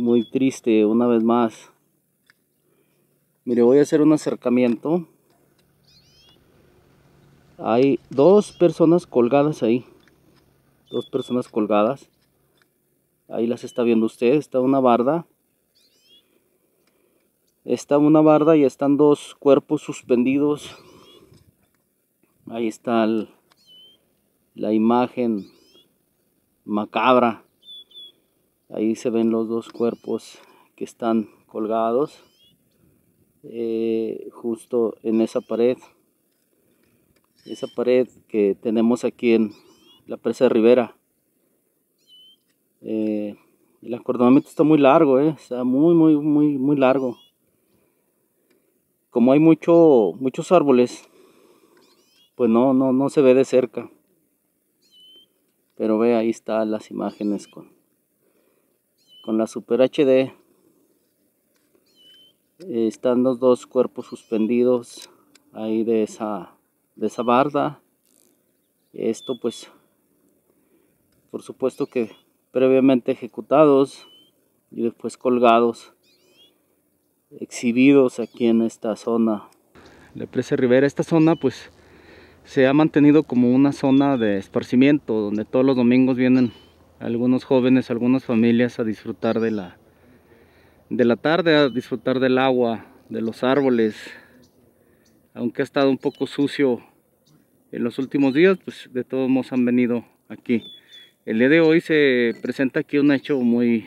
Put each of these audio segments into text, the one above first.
muy triste una vez más. Mire, voy a hacer un acercamiento. Hay dos personas colgadas ahí. Dos personas colgadas. Ahí las está viendo usted. Está una barda. Está una barda y están dos cuerpos suspendidos. Ahí está la imagen macabra. Ahí se ven los dos cuerpos que están colgados eh, justo en esa pared. Esa pared que tenemos aquí en la presa de Rivera. Eh, el acordonamiento está muy largo, eh, está muy, muy, muy, muy largo. Como hay mucho, muchos árboles, pues no, no, no se ve de cerca. Pero ve, ahí están las imágenes con, con la Super HD. están los dos cuerpos suspendidos ahí de esa, de esa barda. Esto pues, por supuesto que previamente ejecutados y después colgados, exhibidos aquí en esta zona. La presa Rivera, esta zona pues se ha mantenido como una zona de esparcimiento donde todos los domingos vienen algunos jóvenes, algunas familias a disfrutar de la, de la tarde, a disfrutar del agua, de los árboles. Aunque ha estado un poco sucio en los últimos días, pues de todos modos han venido aquí. El día de hoy se presenta aquí un hecho muy,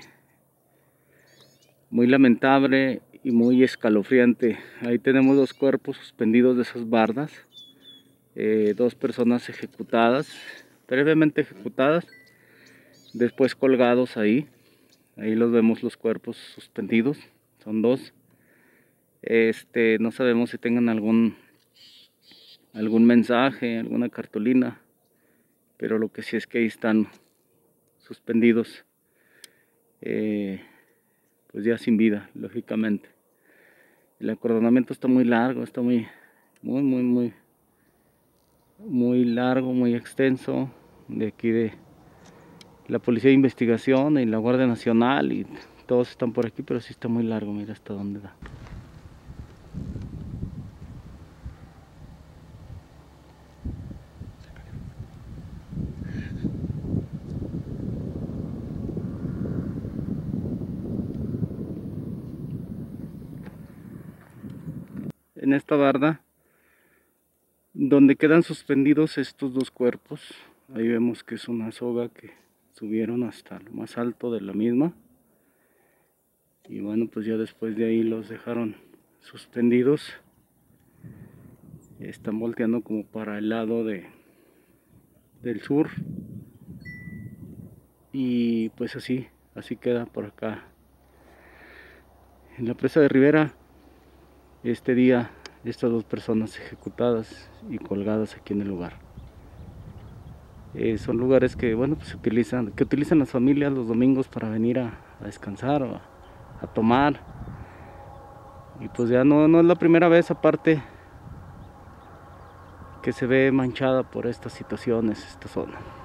muy lamentable y muy escalofriante. Ahí tenemos dos cuerpos suspendidos de esas bardas. Eh, dos personas ejecutadas, previamente ejecutadas, después colgados ahí. Ahí los vemos los cuerpos suspendidos, son dos. Este, no sabemos si tengan algún algún mensaje, alguna cartulina, pero lo que sí es que ahí están suspendidos, eh, pues ya sin vida, lógicamente. El acordonamiento está muy largo, está muy, muy, muy, muy, muy largo, muy extenso, de aquí de la Policía de Investigación y la Guardia Nacional y todos están por aquí, pero sí está muy largo, mira hasta dónde da. En esta barda donde quedan suspendidos estos dos cuerpos. Ahí vemos que es una soga que subieron hasta lo más alto de la misma. Y bueno, pues ya después de ahí los dejaron suspendidos. Están volteando como para el lado de, del sur. Y pues así, así queda por acá. En la presa de Rivera, este día estas dos personas ejecutadas y colgadas aquí en el lugar. Eh, son lugares que bueno pues utilizan, que utilizan las familias los domingos para venir a, descansar o a, tomar. Y pues ya no, no es la primera vez aparte que se ve manchada por estas situaciones esta zona.